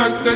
тогда